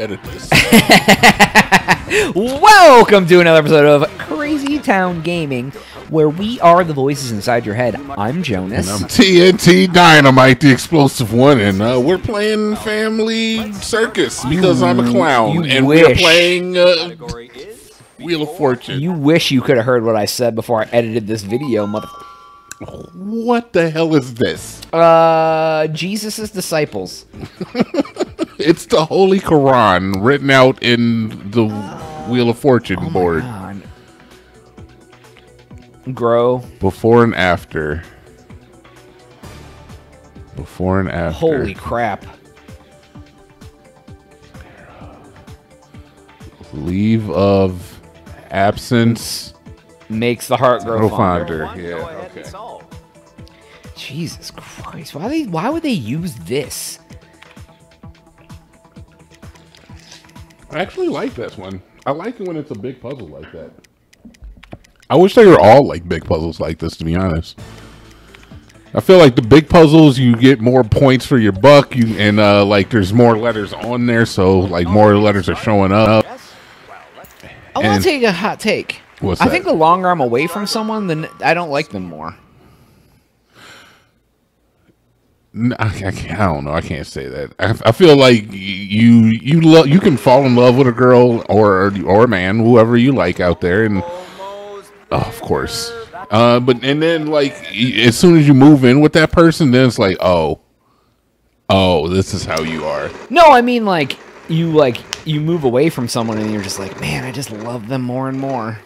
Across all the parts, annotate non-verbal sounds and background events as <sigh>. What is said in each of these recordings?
edit this. <laughs> Welcome to another episode of Crazy Town Gaming, where we are the voices inside your head. I'm Jonaas. And I'm TNT Dinomight, the explosive one, and uh, we're playing Family Circus because I'm a clown, you and we're playing uh, Wheel of Fortune. you wish you could have heard what I said before I edited this video, mother. what the hell is this? Uh, Jesus' disciples. <laughs> It's the Holy Quran written out in the Wheel of Fortune oh board. God. Grow. Before and after. Before and after. Holy crap. Leave of absence. Makes the heart grow Grow fonder. fonder. Yeah. Okay. Jesus Christ. Why they why would they use this? I actually like this one. I like it when it's a big puzzle like that. I wish they were all like big puzzles like this, to be honest. I feel like the big puzzles you get more points for your buck, you and uh, like there's more letters on there, so like more letters are showing up. I want to take a hot take. What's I that? think the longer I'm away from someone, then I don't like them more. I, I can't- I don't know. I can't say that. I, I feel like you you love you can fall in love with a girl or or a man, whoever you like out there, and oh, of course. Uh, but and then like as soon as you move in with that person, then it's like oh, oh, this is how you are. No, I mean like you like you move away from someone and you're just like, man, I just love them more and more.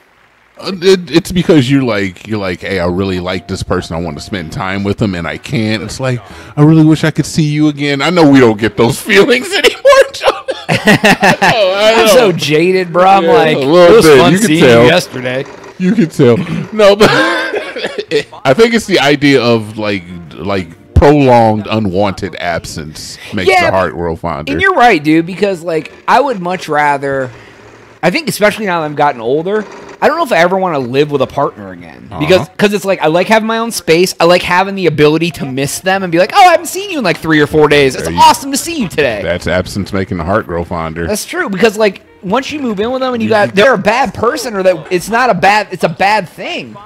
Uh, it, it's because you're like you're like, hey, I really like this person. I want to spend time with them, and I can't. It's like I really wish I could see you again. I know we don't get those <laughs> feelings anymore, John. I <laughs> know, I I'm so jaded, bro. I'm Yeah, like, it was bit. fun You seeing you yesterday. You can tell. No, but <laughs> I think it's the idea of like like prolonged unwanted absence makes Yeah, the heart grow fonder. And you're right, dude, because like I would much rather I think especially now that I've gotten older, I don't know if I ever want to live with a partner again. Because Uh-huh. cuz it's like I like having my own space. I like having the ability to miss them and be like, "Oh, I haven't seen you in like 3 or 4 days. It's you- awesome to see you today." That's absence making the heart grow fonder. That's true because like once you move in with them and you got they're a bad person or that it's not a bad it's a bad thing.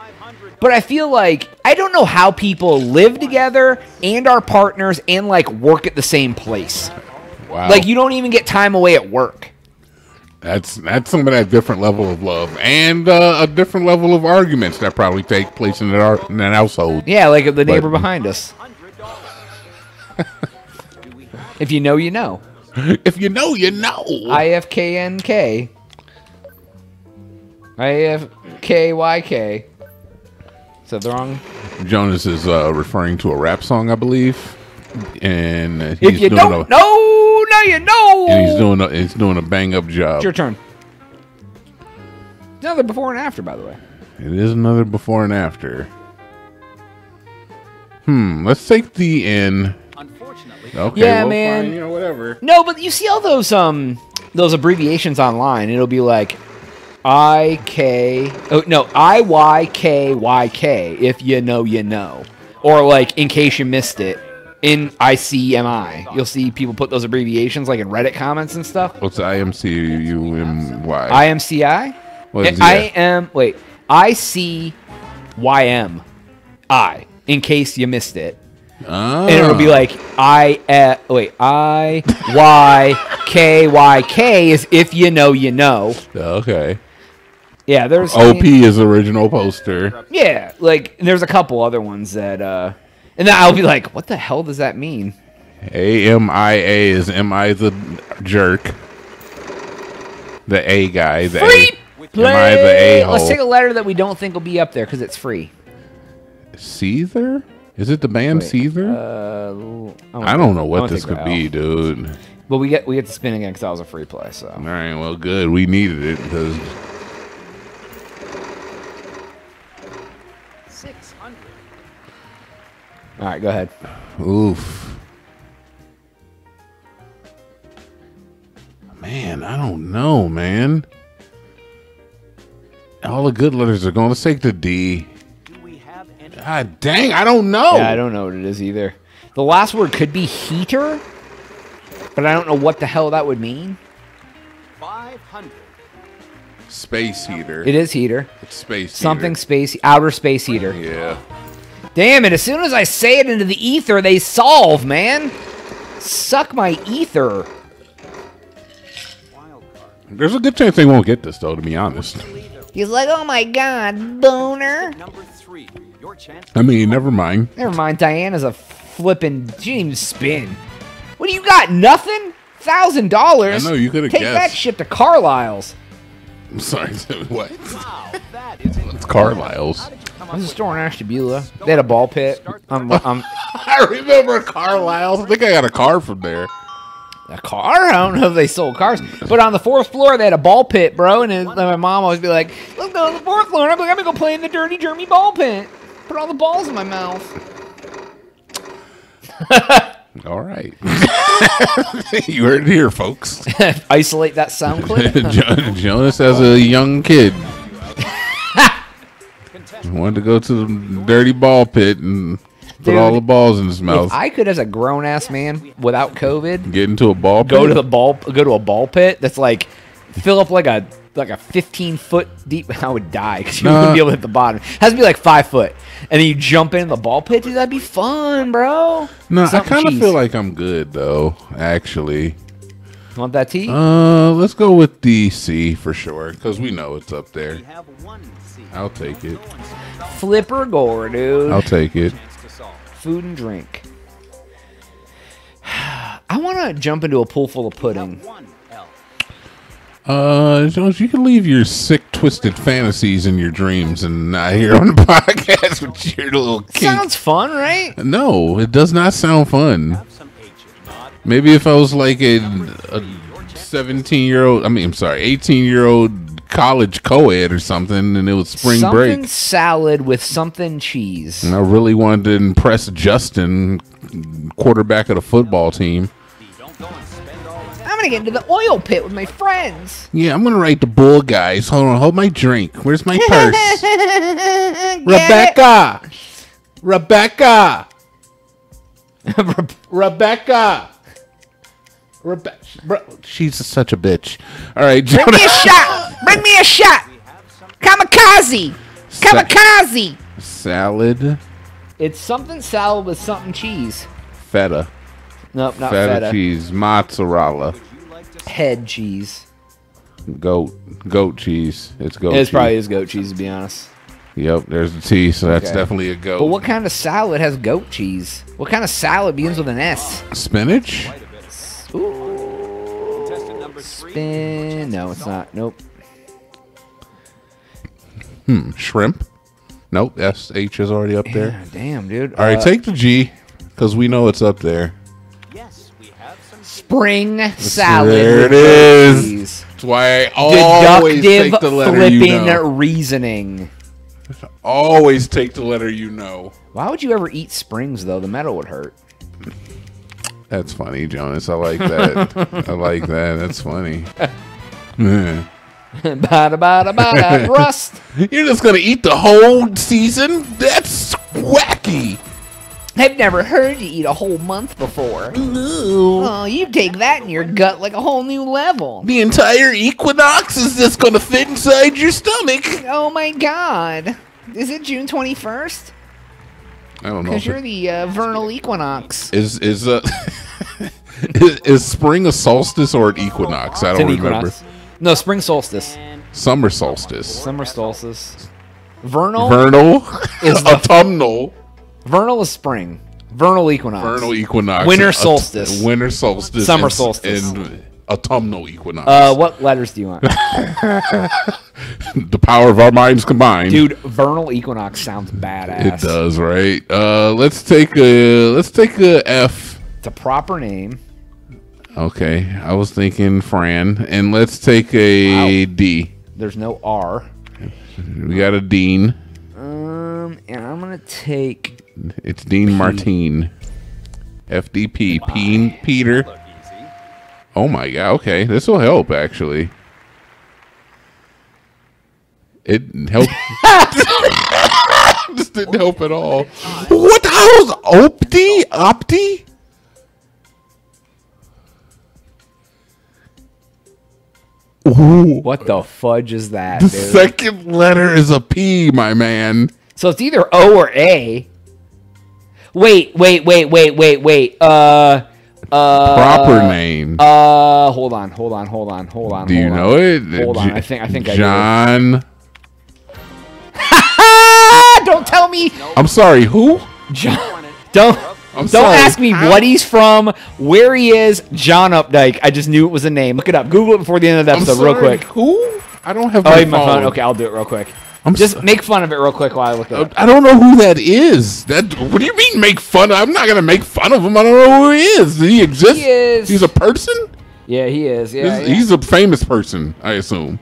But I feel like I don't know how people live together and are partners and like work at the same place. wow. Like you don't even get time away at work. That's that's some of that different level of love and uh, a different level of arguments that probably take place in that, in that household. Yeah, like the neighbor But- behind us. <laughs> if you know, you know. If you know, you know. IFKNK. IFKYK. Is that the wrong? Jonaas is uh, referring to a rap song, I believe, and uh, If he's you doing don't a, know, now you know. and he's doing a, he's doing a bang up job. It's your turn. Another before and after, by the way. It is another before and after. Hmm. Let's take the in. Unfortunately, Okay. Yeah, well, man. fine, you know, whatever. No, but you see all those um those abbreviations online. It'll be like I K oh no I Y K Y K if you know you know, or like in case you missed it in I C M I. You'll see people put those abbreviations like in Reddit comments and stuff. What's I M C U M Y? I M C I. What is I am wait I C Y M I in case you missed it. Ah. and it'll be like I uh, wait I Y K Y K is if you know you know. okay. Yeah, there's OP is original poster. Yeah, like there's a couple other ones that uh, and then I'll be like, what the hell does that mean? A M I A is M I the jerk. The A guy. The Free A. Am I the Let's take a letter that we don't think will be up there because it's free. Caesar? Is it the band Caesar? Uh, I don't know what this could be, dude. But we get we get to spin again because that was a free play. So All right, well, good. We needed it because all right, go ahead. Oof. Man, I don't know, man. All the good letters are going. Let's take the D. Do we have? God dang, I don't know. Yeah, I don't know what it is either. The last word could be heater, but I don't know what the hell that would mean. 500. Space heater. It is heater. It's space Something heater. space outer space heater. Yeah. Damn it! As soon as I say it into the ether, they solve, man. Suck my ether. There's a good chance they won't get this though. To be honest. He's like, oh my god, boner. Number three. Your chance. I mean, never mind. Never mind. Diana's a flippin'. She didn't even spin. What do you got? Nothing. Thousand dollars. I know, you could've Take that guessed. shit to Carlisle's. I'm sorry. <laughs> what? Wow, that is It's Carlisle's. How did I was a store in Ashtabula. They had a ball pit. Um, um, <laughs> I remember Carlisle's. I think I got a car from there. a car? I don't know if they sold cars. But on the fourth floor, they had a ball pit, bro. And it, my mom always be like, let's go to the fourth floor. And I'm like, I'm going to go play in the dirty, germy ball pit. Put all the balls in my mouth. <laughs> All right. <laughs> you heard it here, folks. <laughs> Isolate that sound clip. <laughs> Jo- Jonaas, as a young kid, wanted to go to the dirty ball pit and put Dude, all the balls in his mouth. If I could, as a grown ass man, without COVID, Get into a ball pit. go to the ball, go to a ball pit that's like fill up like a like a 15 foot deep. <laughs> I would die because you Nah. wouldn't be able to hit the bottom. It has to be like five foot, and then you jump in the ball pit. Dude, that'd be fun, bro. No, I kind of feel like I'm good though. Actually, Want that tea? uh, let's go with DC for sure because we know it's up there. We have one C. I'll take it. Flipper gore, dude. I'll take it. Chance to solve. Food and drink. <sighs> I want to jump into a pool full of pudding. Uh, Jones, you can leave your sick, twisted fantasies and your dreams and not here on the <laughs> podcast with your little kink. Sounds fun, right? no, it does not sound fun. Have some H's. Not Maybe if I was like a, a 17 year old, I mean, I'm sorry, 18 year old college co ed or something, and it was spring something break. salad with something cheese. And I really wanted to impress Justin, quarterback of the football team. All that. I'm gonna get into the oil pit with my friends. Yeah, I'm gonna write the bull guys. Hold on, hold my drink. Where's my purse? <laughs> Rebecca! Rebecca! <laughs> Rebecca! Rebecca! She's such a bitch. All right, Bring me a shot. Bring me a shot. Kamikaze. Kamikaze. Salad, It's something salad with something cheese. feta, Nope, not feta, feta. cheese, mozzarella, Head cheese. goat, goat cheese. It's goat. It's cheese. probably is goat cheese to be honest. Yep, there's the T, so that's Okay. definitely a goat. But what kind of salad has goat cheese? What kind of salad begins with an S? Spinach? Ooh. Contestant. Spin. No, it's not. Nope. Hmm, shrimp? Nope, S H is already up there. Yeah, damn, dude. All right, Uh, take the G, because we know it's up there. Spring salad. There with it goat is. cheese. That's why I always Deductive take the letter flipping you know. reasoning. Always take the letter you know. Why would you ever eat springs though? The metal would hurt. That's funny, Jonaas. I like that. I like that. That's funny. <laughs> Bada bada bada. <laughs> Rust. You're just gonna eat the whole season? That's wacky. I've never heard you eat a whole month before. Oh, you take that in your gut like a whole new level. The entire equinox is just gonna fit inside your stomach. Oh my god. Is it June 21st? I don't know. Because you're it- the uh, vernal equinox. Is is uh <laughs> is, is spring a solstice or an equinox? I don't an remember. equinox. No, spring solstice. Summer solstice. Summer solstice. Vernal? Vernal Is <laughs> the- autumnal. Vernal is spring. Vernal equinox. Vernal equinox. Winter solstice. winter solstice. Summer and- solstice. And autumnal equinox. Uh, what letters do you want? <laughs> the power of our minds combined. Dude, vernal equinox sounds badass. It does, right? Uh, let's take a let's take a F. It's a proper name. Okay, I was thinking Fran, and let's take a D. There's no R. We got a Dean. Um, and I'm gonna take. It's Dean Martine. FDP. Peen Peter. Oh my god. Okay, this will help actually. It helped. this <laughs> <laughs> didn't help at all. What the hell is Opti? Opti? Ooh. What the fudge is that, The dude? second letter is a P, my man. So it's either O or A. Wait, wait, wait, wait, wait, wait. Uh, uh, Proper name. Uh, hold on, hold on, hold on, hold on. do you hold know on. it? Hold on, I think I think I do. John. <laughs> Don't tell me, I'm sorry. Who? John. Don't I'm don't sorry, ask me how? what he's from, where he is. John Updike. I just knew it was a name. Look it up. Google it before the end of the I'm episode, real quick. Who? I don't have Oh, my, you have my phone. phone. Okay, I'll do it real quick. I'm Just so- make fun of it real quick while I look it up. I don't know who that is. That what do you mean make fun? of? I'm not gonna make fun of him. I don't know who he is. Does he exist? He is. He's a person. Yeah, he is. Yeah, he's, yeah. he's a famous person, I assume.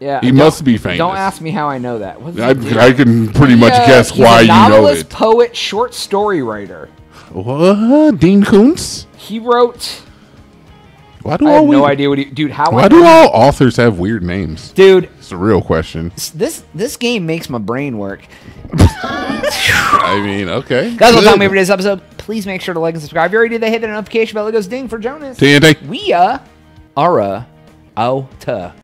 yeah. he must be famous. Don't ask me how I know that. I. I can pretty much Yeah, guess why you know it. poet, short story writer. What? Dean Koontz? He wrote. Why do I all have no idea what he. Dude, how? Why I do all authors have weird names? Dude, It's a real question. this this game makes my brain work. <laughs> I mean, okay. Guys, will tell me every day's episode. Please make sure to like and subscribe. If you already did that, hit that notification bell. It goes ding for Jonaas. TNT. We uh, are uh, out.